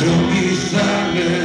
Drogi same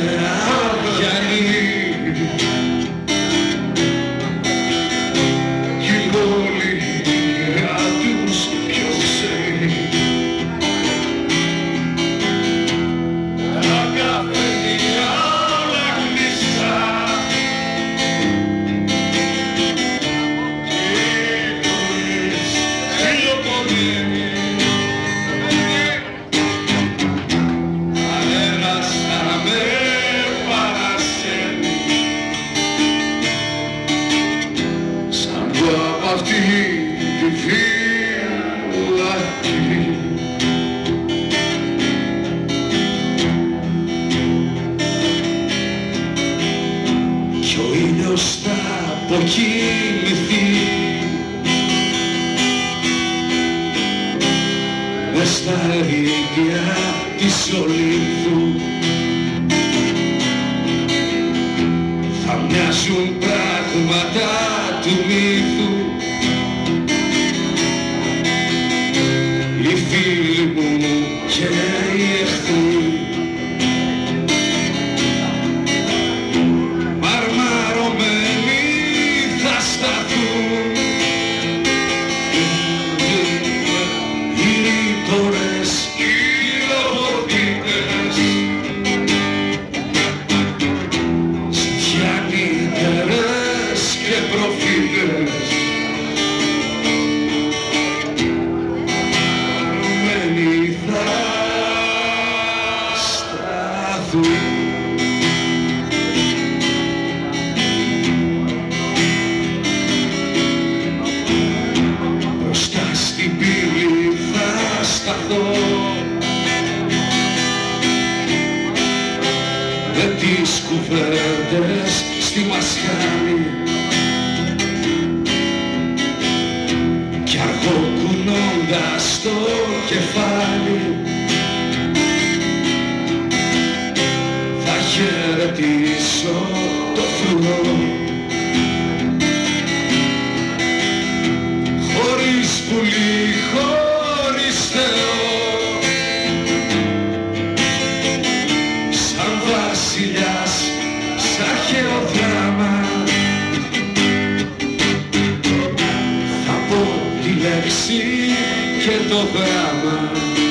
αποκοιμηθεί μες στα ίδια της Ολύμφου θα μοιάζουν πράγματα του μύθου σταθούν Μπροστά στην πύλη θα σταθώ. Με τις κουβέντες στη μασχάλη κι αργό κουνώντας το κεφάλι χαιρετήσω το φρουρό χωρίς πουλί, χωρίς Θεό. Σαν βασιλιάς, σαν αρχαιοδράμα θα πω τη λέξη και το γράμμα